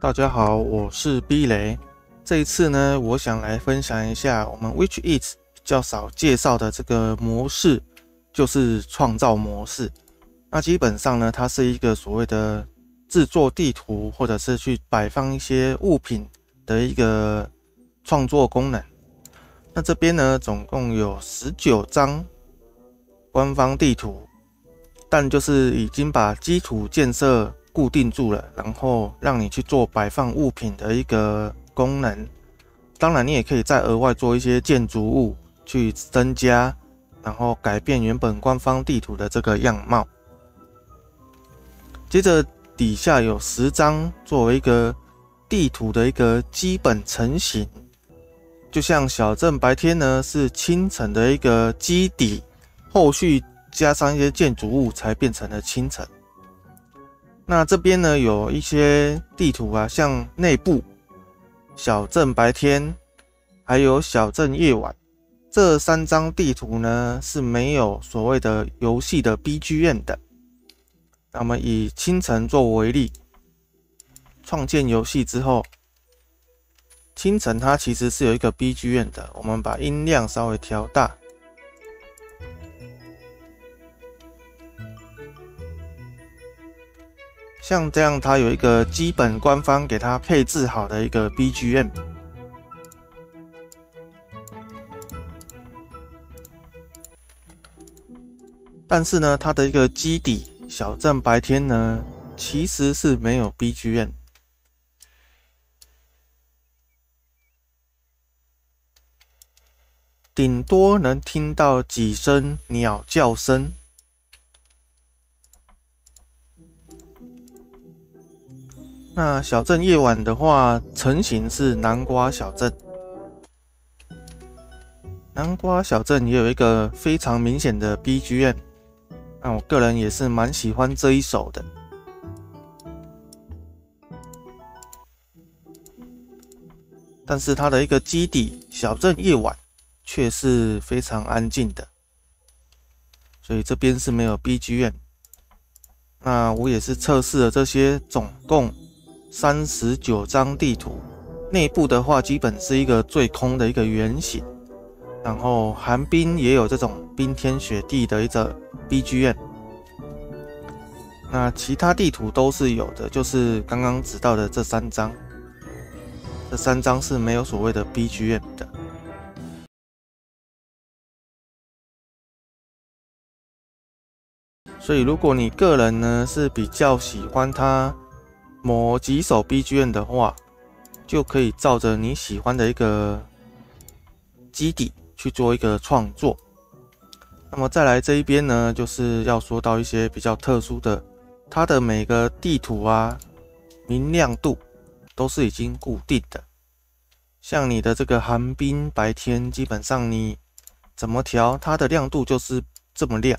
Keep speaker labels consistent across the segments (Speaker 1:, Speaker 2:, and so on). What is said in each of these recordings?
Speaker 1: 大家好，我是 B 雷。这一次呢，我想来分享一下我们 Which Is 比较少介绍的这个模式，就是创造模式。那基本上呢，它是一个所谓的制作地图，或者是去摆放一些物品的一个创作功能。那这边呢，总共有十九张官方地图。但就是已经把基础建设固定住了，然后让你去做摆放物品的一个功能。当然，你也可以再额外做一些建筑物去增加，然后改变原本官方地图的这个样貌。接着底下有十张作为一个地图的一个基本成型，就像小镇白天呢是清晨的一个基底，后续。加上一些建筑物，才变成了清晨。那这边呢，有一些地图啊，像内部、小镇白天，还有小镇夜晚，这三张地图呢是没有所谓的游戏的 BGM 的。那么以清晨作为例，创建游戏之后，清晨它其实是有一个 BGM 的，我们把音量稍微调大。像这样，它有一个基本官方给它配置好的一个 BGM，但是呢，它的一个基底小镇白天呢，其实是没有 BGM，顶多能听到几声鸟叫声。那小镇夜晚的话，成型是南瓜小镇。南瓜小镇也有一个非常明显的 BGM，那我个人也是蛮喜欢这一首的。但是它的一个基底小镇夜晚却是非常安静的，所以这边是没有 BGM。那我也是测试了这些，总共。三十九张地图，内部的话基本是一个最空的一个圆形，然后寒冰也有这种冰天雪地的一个 BGM。那其他地图都是有的，就是刚刚指到的这三张，这三张是没有所谓的 BGM 的。所以如果你个人呢是比较喜欢它。某几首 BGM 的话，就可以照着你喜欢的一个基底去做一个创作。那么再来这一边呢，就是要说到一些比较特殊的，它的每个地图啊，明亮度都是已经固定的。像你的这个寒冰白天，基本上你怎么调，它的亮度就是这么亮。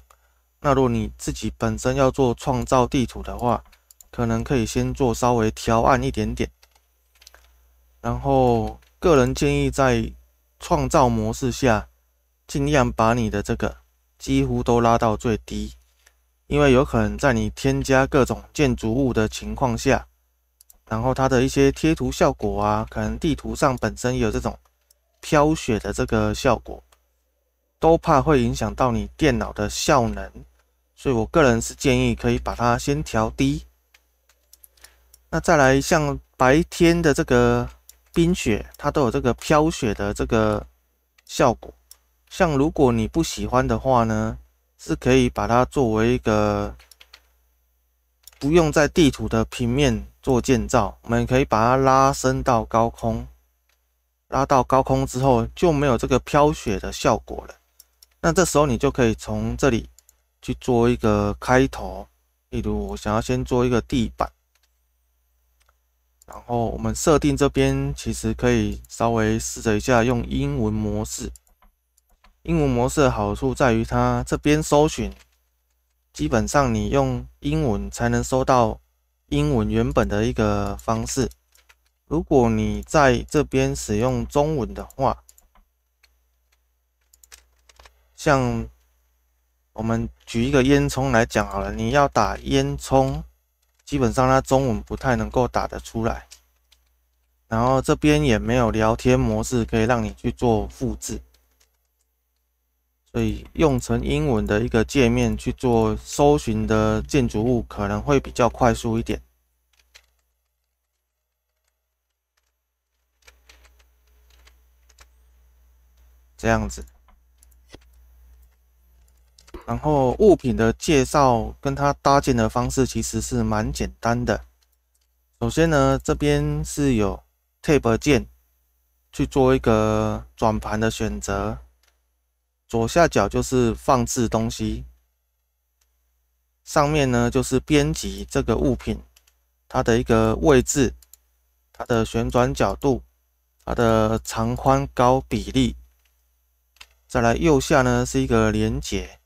Speaker 1: 那如果你自己本身要做创造地图的话，可能可以先做稍微调暗一点点，然后个人建议在创造模式下，尽量把你的这个几乎都拉到最低，因为有可能在你添加各种建筑物的情况下，然后它的一些贴图效果啊，可能地图上本身有这种飘雪的这个效果，都怕会影响到你电脑的效能，所以我个人是建议可以把它先调低。那再来，像白天的这个冰雪，它都有这个飘雪的这个效果。像如果你不喜欢的话呢，是可以把它作为一个不用在地图的平面做建造，我们可以把它拉升到高空，拉到高空之后就没有这个飘雪的效果了。那这时候你就可以从这里去做一个开头，例如我想要先做一个地板。然后我们设定这边其实可以稍微试着一下用英文模式。英文模式的好处在于它这边搜寻，基本上你用英文才能搜到英文原本的一个方式。如果你在这边使用中文的话，像我们举一个烟囱来讲好了，你要打烟囱。基本上它中文不太能够打得出来，然后这边也没有聊天模式可以让你去做复制，所以用成英文的一个界面去做搜寻的建筑物可能会比较快速一点。这样子，然后物品的介绍跟它搭建的方式其实是蛮简单的。首先呢，这边是有 Tab 键去做一个转盘的选择，左下角就是放置东西，上面呢就是编辑这个物品它的一个位置、它的旋转角度、它的长宽高比例。再来右下呢是一个连接，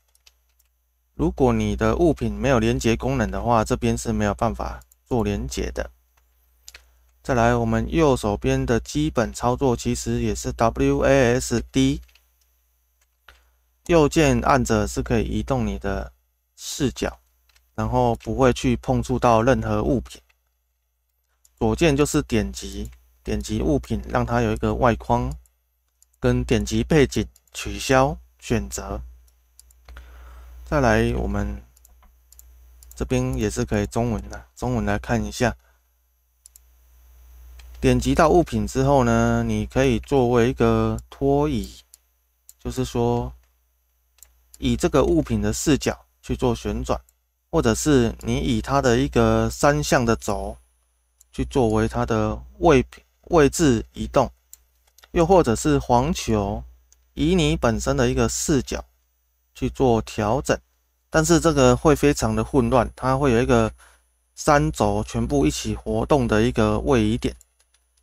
Speaker 1: 如果你的物品没有连接功能的话，这边是没有办法做连接的。再来，我们右手边的基本操作其实也是 WASD，右键按着是可以移动你的视角，然后不会去碰触到任何物品。左键就是点击，点击物品让它有一个外框，跟点击背景。取消选择，再来我们这边也是可以中文的，中文来看一下。点击到物品之后呢，你可以作为一个拖移，就是说以这个物品的视角去做旋转，或者是你以它的一个三项的轴去作为它的位位置移动，又或者是黄球。以你本身的一个视角去做调整，但是这个会非常的混乱，它会有一个三轴全部一起活动的一个位移点，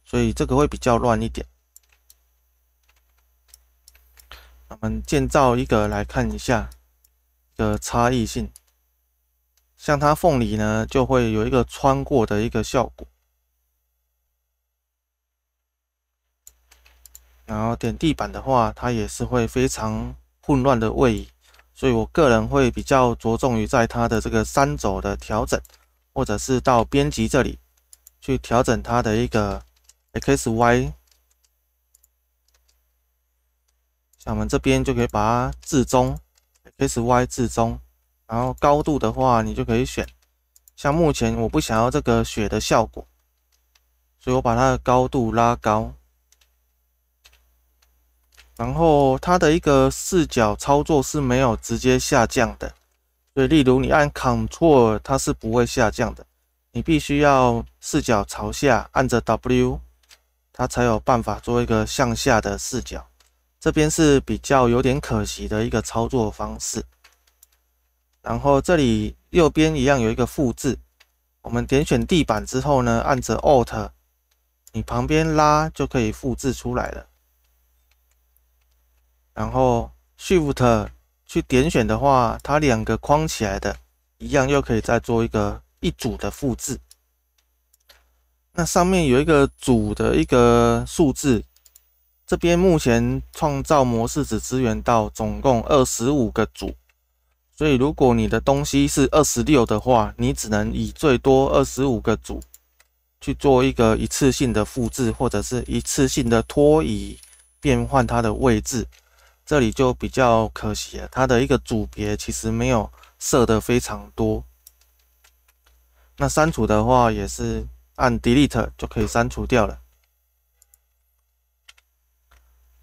Speaker 1: 所以这个会比较乱一点。我们建造一个来看一下的差异性，像它缝里呢，就会有一个穿过的一个效果。然后点地板的话，它也是会非常混乱的位移，所以我个人会比较着重于在它的这个三轴的调整，或者是到编辑这里去调整它的一个 x y，像我们这边就可以把它置中，x y 置中，然后高度的话，你就可以选，像目前我不想要这个雪的效果，所以我把它的高度拉高。然后它的一个视角操作是没有直接下降的，所以例如你按 Ctrl，它是不会下降的，你必须要视角朝下，按着 W，它才有办法做一个向下的视角。这边是比较有点可惜的一个操作方式。然后这里右边一样有一个复制，我们点选地板之后呢，按着 Alt，你旁边拉就可以复制出来了。然后 Shift 去点选的话，它两个框起来的，一样又可以再做一个一组的复制。那上面有一个组的一个数字，这边目前创造模式只支援到总共二十五个组，所以如果你的东西是二十六的话，你只能以最多二十五个组去做一个一次性的复制，或者是一次性的拖移变换它的位置。这里就比较可惜了，它的一个组别其实没有设的非常多。那删除的话也是按 Delete 就可以删除掉了。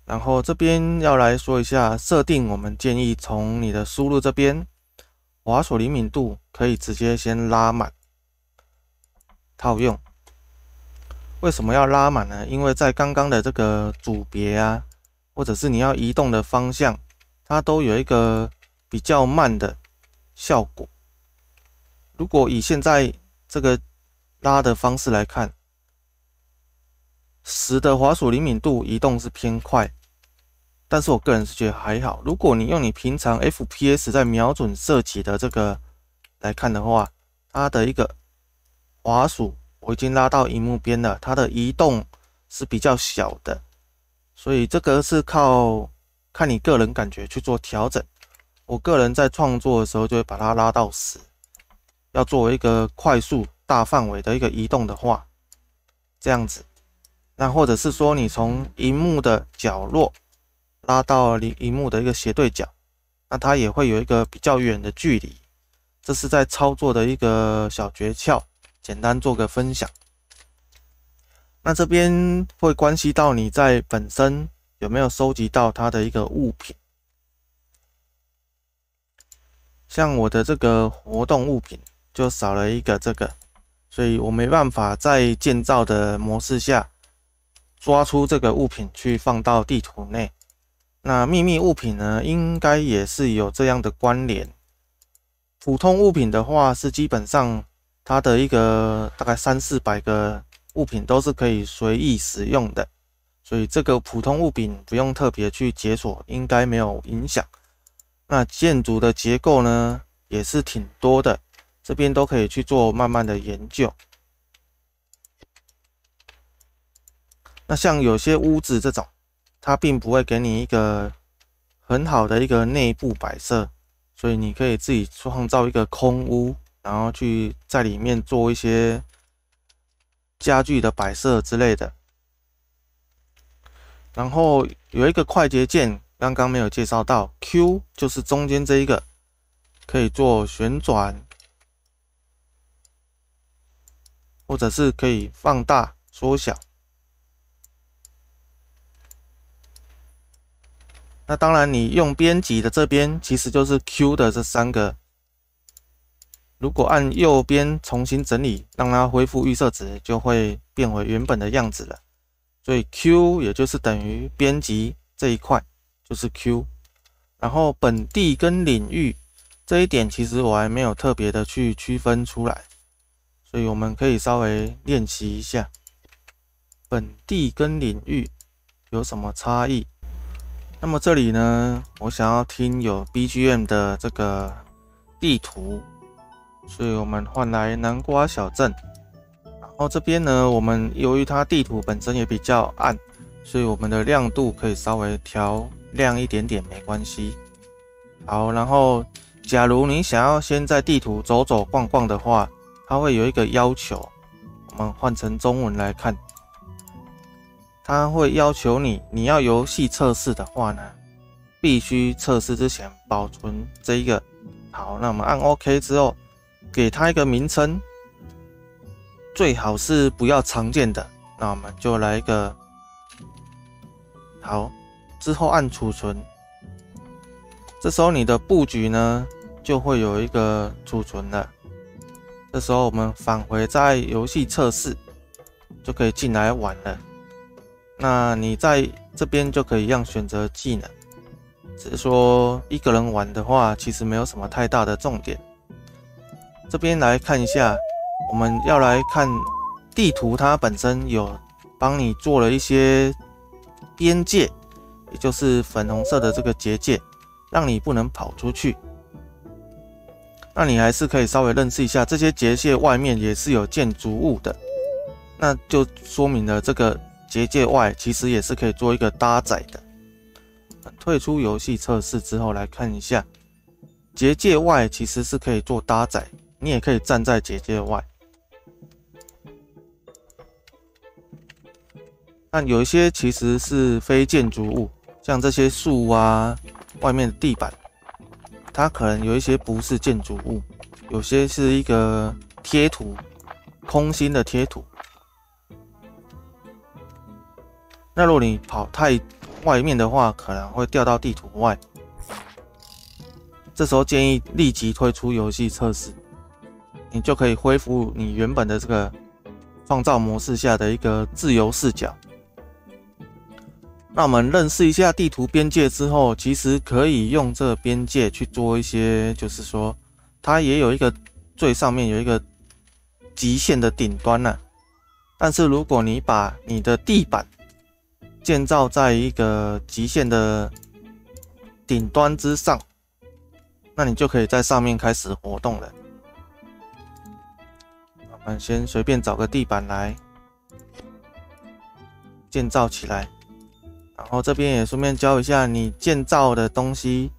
Speaker 1: 然后这边要来说一下设定，我们建议从你的输入这边，滑鼠灵敏度可以直接先拉满，套用。为什么要拉满呢？因为在刚刚的这个组别啊。或者是你要移动的方向，它都有一个比较慢的效果。如果以现在这个拉的方式来看，十的滑鼠灵敏度移动是偏快，但是我个人是觉得还好。如果你用你平常 FPS 在瞄准射击的这个来看的话，它的一个滑鼠我已经拉到荧幕边了，它的移动是比较小的。所以这个是靠看你个人感觉去做调整。我个人在创作的时候就会把它拉到十。要作为一个快速大范围的一个移动的话，这样子那或者是说你从荧幕的角落拉到离荧幕的一个斜对角，那它也会有一个比较远的距离。这是在操作的一个小诀窍，简单做个分享。那这边会关系到你在本身有没有收集到它的一个物品，像我的这个活动物品就少了一个这个，所以我没办法在建造的模式下抓出这个物品去放到地图内。那秘密物品呢，应该也是有这样的关联。普通物品的话，是基本上它的一个大概三四百个物品都是可以随意使用的，所以这个普通物品不用特别去解锁，应该没有影响。那建筑的结构呢，也是挺多的，这边都可以去做慢慢的研究。那像有些屋子这种，它并不会给你一个很好的一个内部摆设。所以你可以自己创造一个空屋，然后去在里面做一些家具的摆设之类的。然后有一个快捷键，刚刚没有介绍到，Q 就是中间这一个，可以做旋转，或者是可以放大、缩小。那当然，你用编辑的这边其实就是 Q 的这三个。如果按右边重新整理，让它恢复预设值，就会变回原本的样子了。所以 Q 也就是等于编辑这一块就是 Q。然后本地跟领域这一点，其实我还没有特别的去区分出来，所以我们可以稍微练习一下本地跟领域有什么差异。那么这里呢，我想要听有 BGM 的这个地图，所以我们换来南瓜小镇。然后这边呢，我们由于它地图本身也比较暗，所以我们的亮度可以稍微调亮一点点，没关系。好，然后假如你想要先在地图走走逛逛的话，它会有一个要求，我们换成中文来看。它会要求你，你要游戏测试的话呢，必须测试之前保存这一个。好，那我们按 OK 之后，给它一个名称，最好是不要常见的。那我们就来一个好，之后按储存。这时候你的布局呢，就会有一个储存了。这时候我们返回在游戏测试，就可以进来玩了。那你在这边就可以让选择技能，只是说一个人玩的话，其实没有什么太大的重点。这边来看一下，我们要来看地图，它本身有帮你做了一些边界，也就是粉红色的这个结界，让你不能跑出去。那你还是可以稍微认识一下，这些结界外面也是有建筑物的，那就说明了这个。结界外其实也是可以做一个搭载的。退出游戏测试之后来看一下，结界外其实是可以做搭载，你也可以站在结界外。但有一些其实是非建筑物，像这些树啊、外面的地板，它可能有一些不是建筑物，有些是一个贴图，空心的贴图。那如果你跑太外面的话，可能会掉到地图外。这时候建议立即退出游戏测试，你就可以恢复你原本的这个创造模式下的一个自由视角。那我们认识一下地图边界之后，其实可以用这个边界去做一些，就是说它也有一个最上面有一个极限的顶端呢。但是如果你把你的地板建造在一个极限的顶端之上，那你就可以在上面开始活动了。我们先随便找个地板来建造起来，然后这边也顺便教一下，你建造的东西，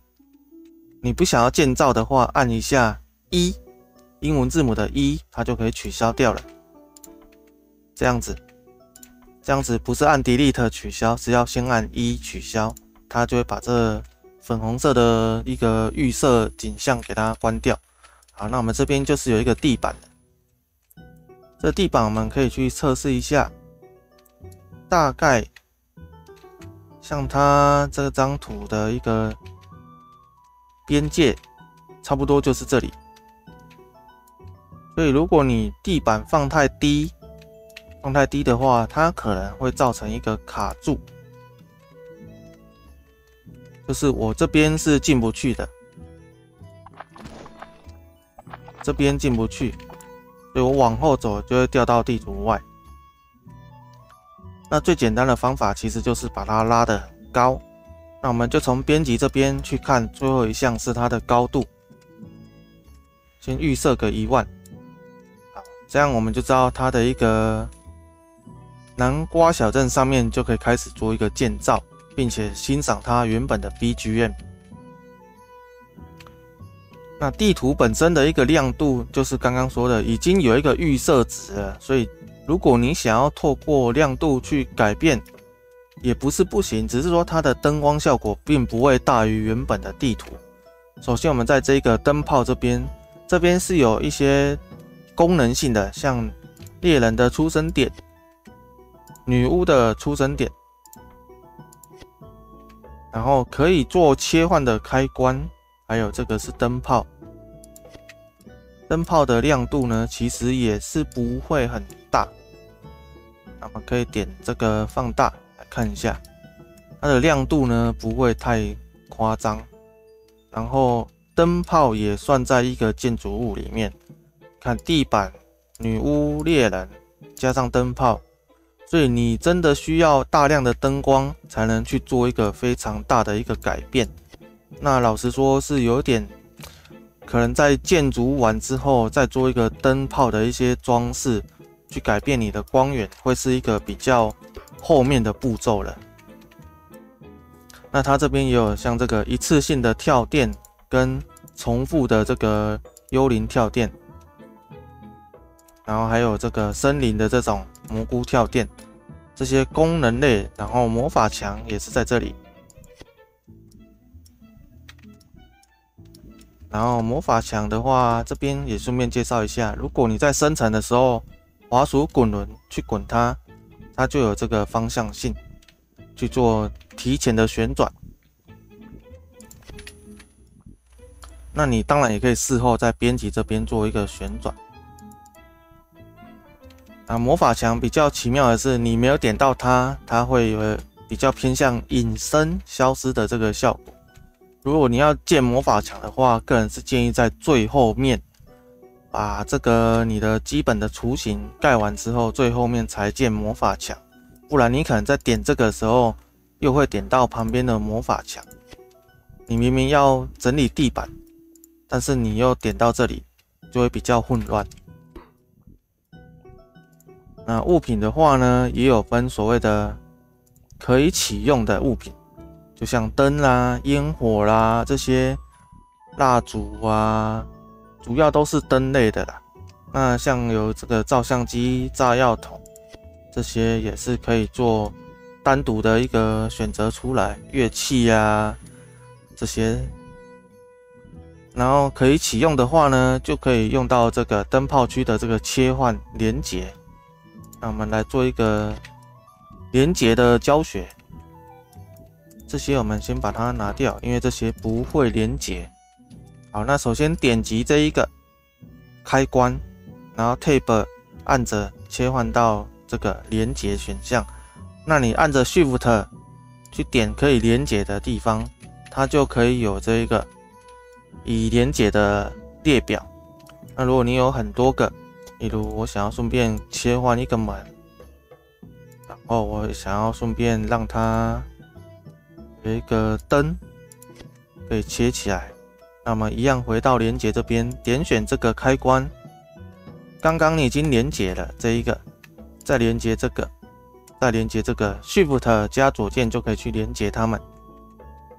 Speaker 1: 你不想要建造的话，按一下一，英文字母的一，它就可以取消掉了。这样子。这样子不是按 Delete 取消，是要先按一取消，它就会把这粉红色的一个预设景象给它关掉。好，那我们这边就是有一个地板，这地板我们可以去测试一下，大概像它这张图的一个边界，差不多就是这里。所以如果你地板放太低，放太低的话，它可能会造成一个卡住，就是我这边是进不去的。这边进不去，所以我往后走就会掉到地图外。那最简单的方法其实就是把它拉得很高。那我们就从编辑这边去看，最后一项是它的高度，先预设个一万，好，这样我们就知道它的一个南瓜小镇上面就可以开始做一个建造，并且欣赏它原本的 BGM。那地图本身的一个亮度，就是刚刚说的，已经有一个预设值了。所以，如果你想要透过亮度去改变，也不是不行，只是说它的灯光效果并不会大于原本的地图。首先，我们在这个灯泡这边，这边是有一些功能性的，像猎人的出生点、女巫的出生点，然后可以做切换的开关。还有这个是灯泡，灯泡的亮度呢，其实也是不会很大。那么可以点这个放大来看一下，它的亮度呢不会太夸张。然后灯泡也算在一个建筑物里面，看地板、女巫、猎人加上灯泡，所以你真的需要大量的灯光才能去做一个非常大的一个改变。那老实说，是有点可能在建筑完之后，再做一个灯泡的一些装饰，去改变你的光源，会是一个比较后面的步骤了。那它这边也有像这个一次性的跳电跟重复的这个幽灵跳电，然后还有这个森林的这种蘑菇跳电，这些功能类，然后魔法墙也是在这里。然后魔法墙的话，这边也顺便介绍一下，如果你在生成的时候，滑鼠滚轮去滚它，它就有这个方向性去做提前的旋转。那你当然也可以事后在编辑这边做一个旋转。啊，魔法墙比较奇妙的是，你没有点到它，它会有比较偏向隐身消失的这个效果。如果你要建魔法墙的话，个人是建议在最后面把这个你的基本的雏形盖完之后，最后面才建魔法墙。不然你可能在点这个时候，又会点到旁边的魔法墙。你明明要整理地板，但是你又点到这里，就会比较混乱。那物品的话呢，也有分所谓的可以启用的物品。就像灯啦、烟火啦这些蜡烛啊，主要都是灯类的啦。那像有这个照相机、炸药桶，这些也是可以做单独的一个选择出来。乐器呀这些，然后可以启用的话呢，就可以用到这个灯泡区的这个切换连接。那我们来做一个连接的教学。这些我们先把它拿掉，因为这些不会连接。好，那首先点击这一个开关，然后 Tab 按着切换到这个连接选项。那你按着 Shift 去点可以连接的地方，它就可以有这一个已连接的列表。那如果你有很多个，例如我想要顺便切换一个门，然后我想要顺便让它。有一个灯可以切起来，那么一样回到连接这边，点选这个开关。刚刚你已经连接了这一个，再连接这个，再连接这个，Shift 加左键就可以去连接它们。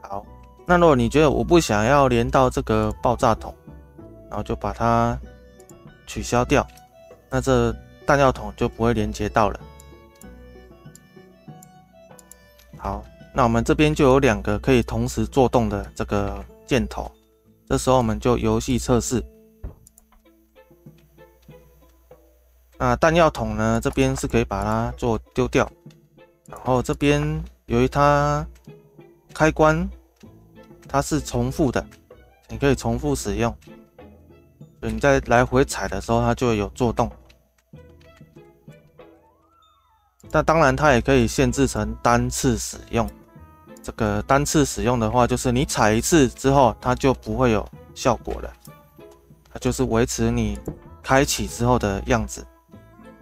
Speaker 1: 好，那如果你觉得我不想要连到这个爆炸筒，然后就把它取消掉，那这弹药筒就不会连接到了。好，那我们这边就有两个可以同时做动的这个箭头，这时候我们就游戏测试。那弹药桶呢？这边是可以把它做丢掉，然后这边由于它开关它是重复的，你可以重复使用，所以你在来回踩的时候，它就有做动。那当然，它也可以限制成单次使用。这个单次使用的话，就是你踩一次之后，它就不会有效果了，它就是维持你开启之后的样子。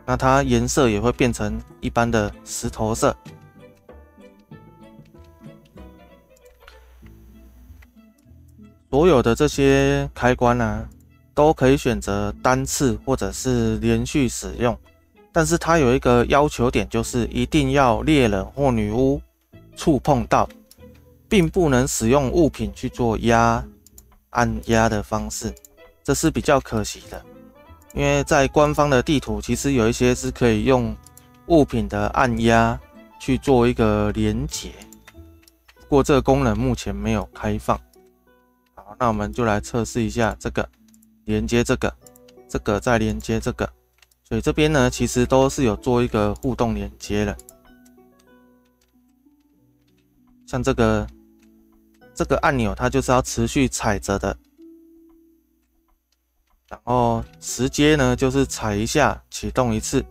Speaker 1: 那它颜色也会变成一般的石头色。所有的这些开关呢，都可以选择单次或者是连续使用，但是它有一个要求点，就是一定要猎人或女巫触碰到，并不能使用物品去做压、按压的方式，这是比较可惜的。因为在官方的地图，其实有一些是可以用物品的按压去做一个连接，不过这个功能目前没有开放。好，那我们就来测试一下这个连接这个，这个再连接这个，所以这边呢其实都是有做一个互动连接的。像这个这个按钮，它就是要持续踩着的。然后时间呢，就是踩一下启动一次。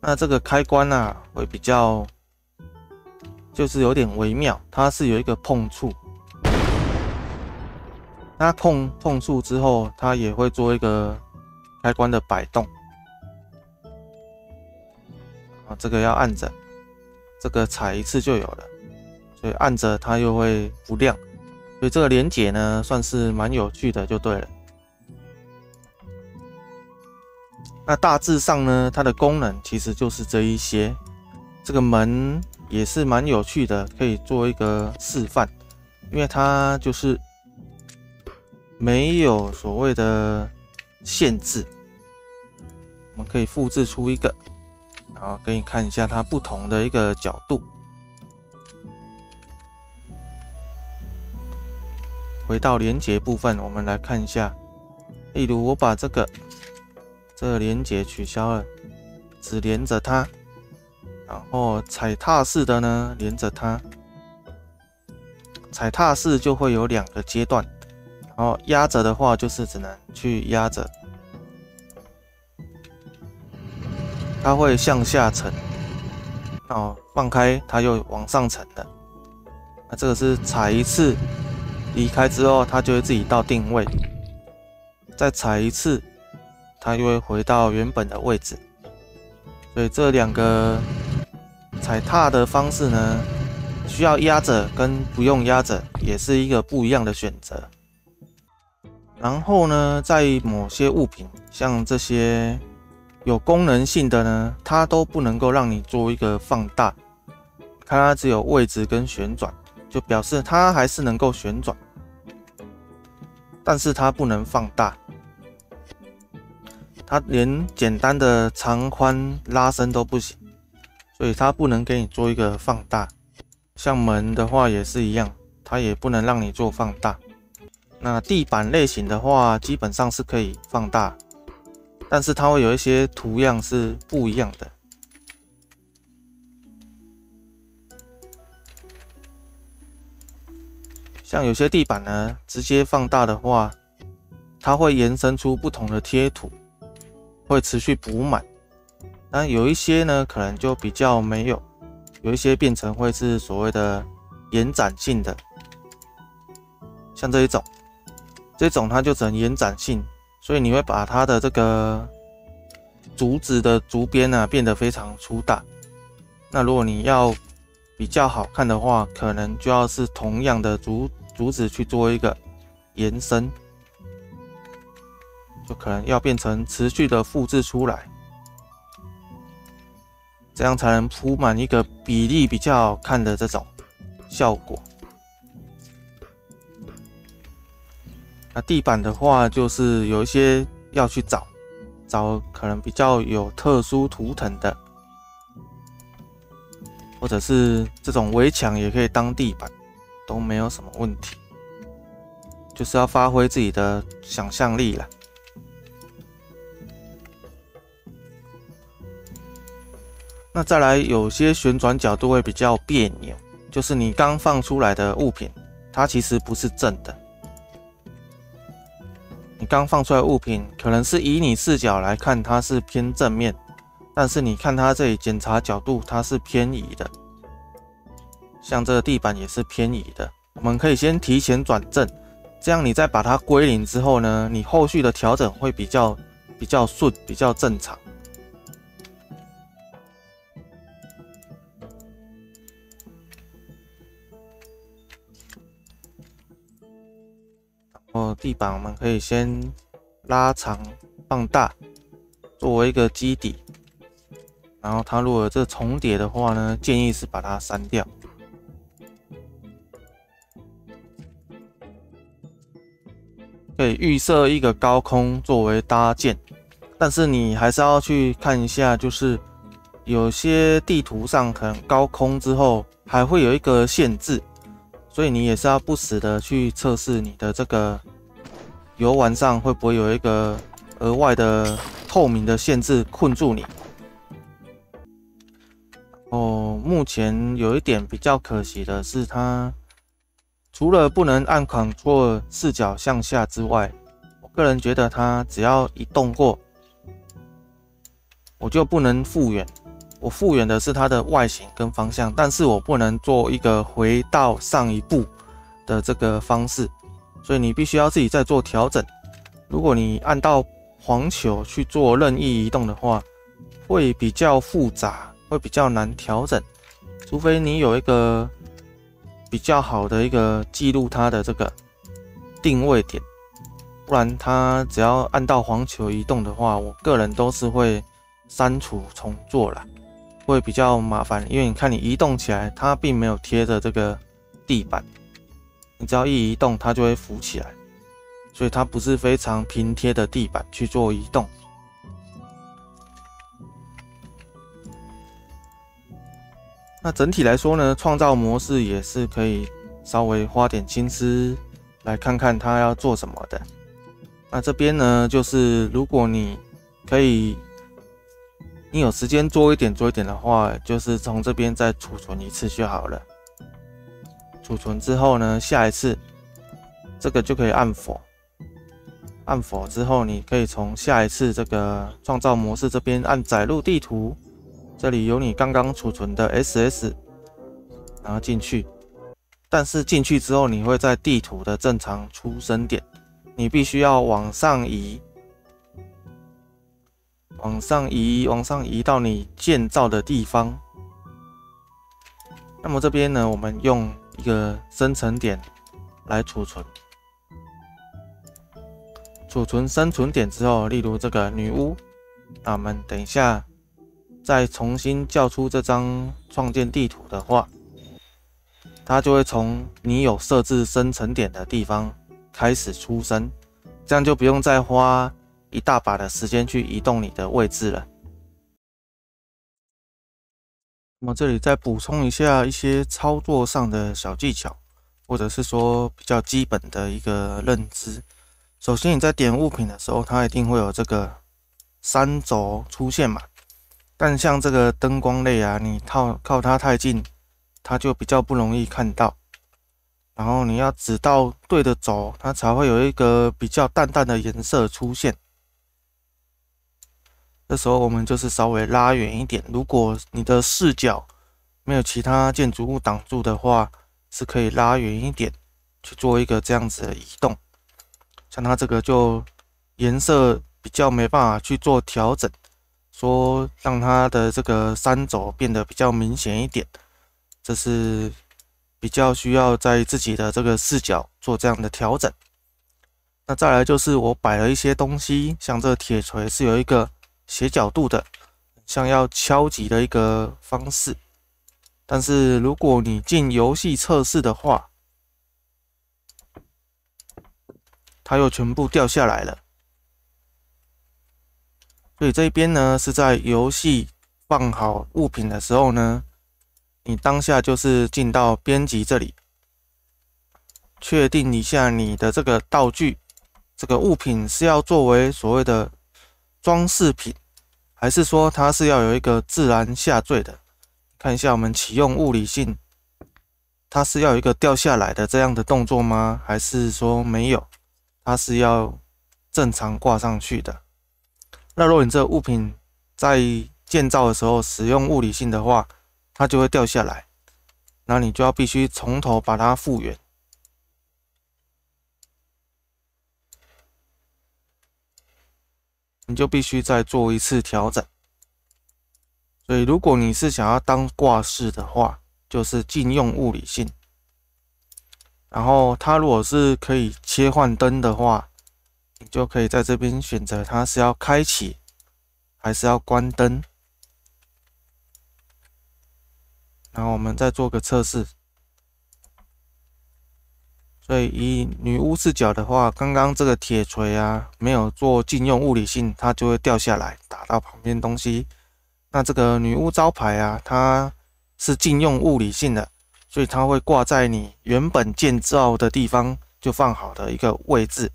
Speaker 1: 那这个开关呢，会比较，就是有点微妙，它是有一个碰触。那碰碰触之后，它也会做一个开关的摆动。啊，这个要按着，这个踩一次就有了，所以按着它又会不亮。所以这个连接呢，算是蛮有趣的，就对了。那大致上呢，它的功能其实就是这一些。这个门也是蛮有趣的，可以做一个示范，因为它就是没有所谓的限制。我们可以复制出一个，好给你看一下它不同的一个角度。回到连接部分，我们来看一下。例如，我把这个这个连接取消了，只连着它，然后踩踏式的呢连着它。踩踏式就会有两个阶段，然后压着的话就是只能去压着，它会向下沉，哦，放开它又往上沉的。那这个是踩一次。离开之后，它就会自己到定位，再踩一次，它又会回到原本的位置。所以这两个踩踏的方式呢，需要压着跟不用压着，也是一个不一样的选择。然后呢，在某些物品，像这些有功能性的呢，它都不能够让你做一个放大，看它只有位置跟旋转。就表示它还是能够旋转，但是它不能放大，它连简单的长宽拉伸都不行，所以它不能给你做一个放大。像门的话也是一样，它也不能让你做放大。那地板类型的话，基本上是可以放大，但是它会有一些图样是不一样的。像有些地板呢，直接放大的话，它会延伸出不同的贴图，会持续补满。那有一些呢，可能就比较没有，有一些变成会是所谓的延展性的，像这一种，这种它就只能延展性，所以你会把它的这个竹子的竹边呢变得非常粗大。那如果你要比较好看的话，可能就要是同样的竹。竹子去做一个延伸，就可能要变成持续的复制出来，这样才能铺满一个比例比较好看的这种效果。那地板的话，就是有一些要去找，找可能比较有特殊图腾的。或者是这种围墙也可以当地板，都没有什么问题。就是要发挥自己的想象力了。那再来，有些旋转角度会比较别扭，就是你刚放出来的物品，它其实不是正的。你刚放出来物品，可能是以你视角来看它是偏正面，但是你看它这里检查角度，它是偏移的。像这个地板也是偏移的，我们可以先提前转正。这样你再把它归零之后呢，你后续的调整会比较比较顺，比较正常。地板我们可以先拉长放大，作为一个基底。然后它如果这重叠的话呢，建议是把它删掉。可以预设一个高空作为搭建，但是你还是要去看一下，就是有些地图上可能高空之后还会有一个限制，所以你也是要不时的去测试你的这个游玩上会不会有一个额外的透明的限制困住你。哦，目前有一点比较可惜的是它。除了不能按 Ctrl 视角向下之外，我个人觉得它只要移动过，我就不能复原。我复原的是它的外形跟方向，但是我不能做一个回到上一步的这个方式，所以你必须要自己再做调整。如果你按到黄球去做任意移动的话，会比较复杂，会比较难调整，除非你有一个。比较好的一个记录它的这个定位点，不然它只要按到黄球移动的话，我个人都是会删除重做了，会比较麻烦。因为你看你移动起来，它并没有贴着这个地板，你只要一移动，它就会浮起来，所以它不是非常平贴的地板去做移动。那整体来说呢，创造模式也是可以稍微花点心思来看看它要做什么的。那这边呢，就是如果你可以，你有时间做一点做一点的话，就是从这边再储存一次就好了。储存之后呢，下一次这个就可以按否，按否之后，你可以从下一次这个创造模式这边按载入地图。这里有你刚刚储存的 SS，然后进去，但是进去之后你会在地图的正常出生点，你必须要往上移，往上移，往上移到你建造的地方。那么这边呢，我们用一个生成点来储存，储存生存点之后，例如这个女巫，那我们等一下。再重新叫出这张创建地图的话，它就会从你有设置生成点的地方开始出生，这样就不用再花一大把的时间去移动你的位置了。那么这里再补充一下一些操作上的小技巧，或者是说比较基本的一个认知。首先你在点物品的时候，它一定会有这个三轴出现嘛。但像这个灯光类啊，你靠靠它太近，它就比较不容易看到。然后你要指到对的轴，它才会有一个比较淡淡的颜色出现。这时候我们就是稍微拉远一点。如果你的视角没有其他建筑物挡住的话，是可以拉远一点去做一个这样子的移动。像它这个就颜色比较没办法去做调整。说让它的这个三轴变得比较明显一点，这是比较需要在自己的这个视角做这样的调整。那再来就是我摆了一些东西，像这铁锤是有一个斜角度的，像要敲击的一个方式。但是如果你进游戏测试的话，它又全部掉下来了。所以这边呢，是在游戏放好物品的时候呢，你当下就是进到编辑这里，确定一下你的这个道具、这个物品是要作为所谓的装饰品，还是说它是要有一个自然下坠的？看一下我们启用物理性，它是要有一个掉下来的这样的动作吗？还是说没有？它是要正常挂上去的？那如果你这个物品在建造的时候使用物理性的话，它就会掉下来，那你就要必须从头把它复原，你就必须再做一次调整。所以，如果你是想要当挂饰的话，就是禁用物理性。然后，它如果是可以切换灯的话，你就可以在这边选择它是要开启还是要关灯。然后我们再做个测试。所以以女巫视角的话，刚刚这个铁锤啊，没有做禁用物理性，它就会掉下来打到旁边东西。那这个女巫招牌啊，它是禁用物理性的，所以它会挂在你原本建造的地方就放好的一个位置。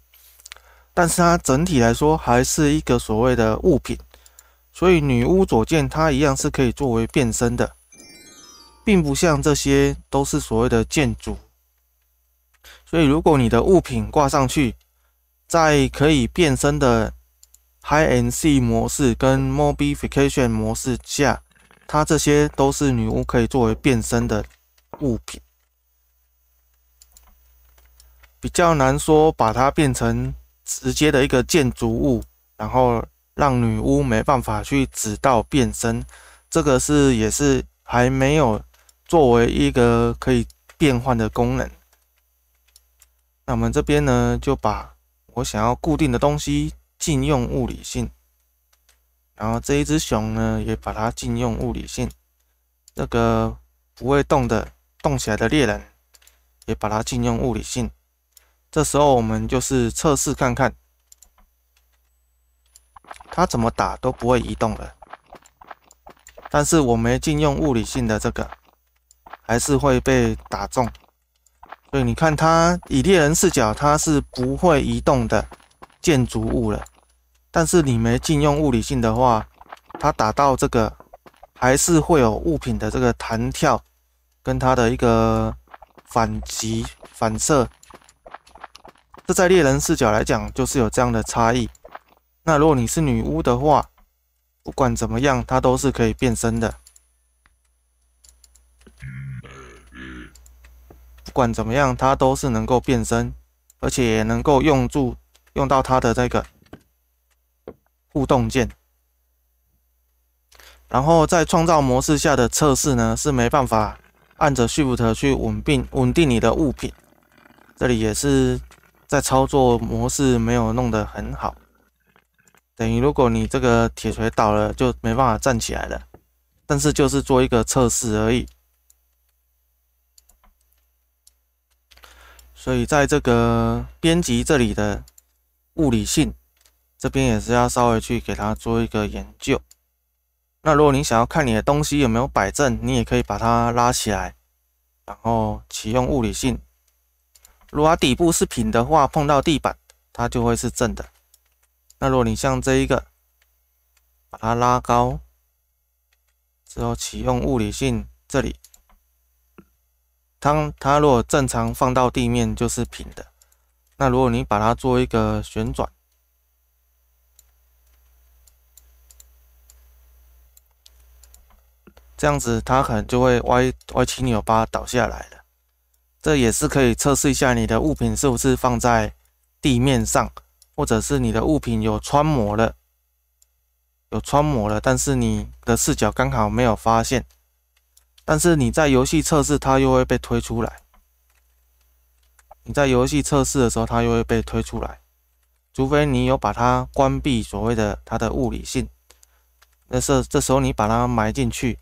Speaker 1: 但是它整体来说还是一个所谓的物品，所以女巫左键它一样是可以作为变身的。并不像这些都是所谓的建筑，所以如果你的物品挂上去，在可以变身的 High and C 模式跟 Mobification 模式下，它这些都是女巫可以作为变身的物品，比较难说把它变成直接的一个建筑物，然后让女巫没办法去指到变身，这个是也是还没有。作为一个可以变换的功能，那我们这边呢，就把我想要固定的东西禁用物理性，然后这一只熊呢，也把它禁用物理性，那个不会动的动起来的猎人，也把它禁用物理性。这时候我们就是测试看看，它怎么打都不会移动了，但是我没禁用物理性的这个。还是会被打中，所以你看，它以猎人视角，它是不会移动的建筑物了。但是你没禁用物理性的话，它打到这个还是会有物品的这个弹跳，跟它的一个反击反射。这在猎人视角来讲，就是有这样的差异。那如果你是女巫的话，不管怎么样，它都是可以变身的。管怎么样，它都是能够变身，而且也能够用住用到它的这个互动键。然后在创造模式下的测试呢，是没办法按着 Shift 去稳定稳定你的物品。这里也是在操作模式没有弄得很好，等于如果你这个铁锤倒了，就没办法站起来了。但是就是做一个测试而已。所以在这个编辑这里的物理性这边也是要稍微去给它做一个研究。那如果你想要看你的东西有没有摆正，你也可以把它拉起来，然后启用物理性。如果它底部是平的话，碰到地板它就会是正的。那如果你像这一个，把它拉高之后启用物理性这里。当它如果正常放到地面就是平的，那如果你把它做一个旋转，这样子它可能就会歪歪七扭八倒下来了。这也是可以测试一下你的物品是不是放在地面上，或者是你的物品有穿模了，有穿模了，但是你的视角刚好没有发现。但是你在游戏测试，它又会被推出来。你在游戏测试的时候，它又会被推出来，除非你有把它关闭所谓的它的物理性。那是这时候你把它埋进去，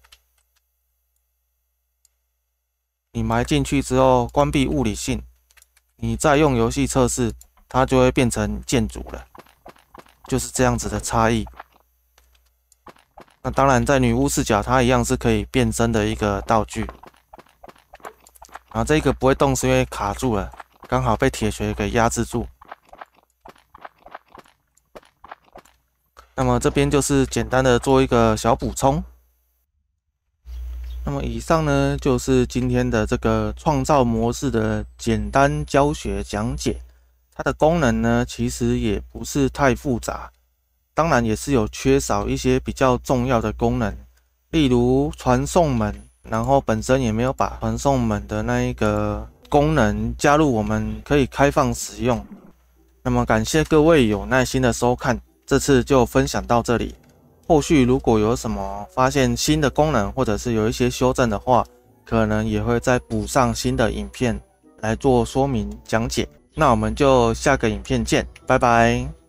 Speaker 1: 你埋进去之后关闭物理性，你再用游戏测试，它就会变成建筑了，就是这样子的差异。那当然，在女巫视角，它一样是可以变身的一个道具。然后这个不会动是因为卡住了，刚好被铁锤给压制住。那么这边就是简单的做一个小补充。那么以上呢就是今天的这个创造模式的简单教学讲解。它的功能呢其实也不是太复杂，当然也是有缺少一些比较重要的功能，例如传送门，然后本身也没有把传送门的那一个功能加入，我们可以开放使用。那么感谢各位有耐心的收看。这次就分享到这里，后续如果有什么发现新的功能，或者是有一些修正的话，可能也会再补上新的影片来做说明讲解。那我们就下个影片见，拜拜。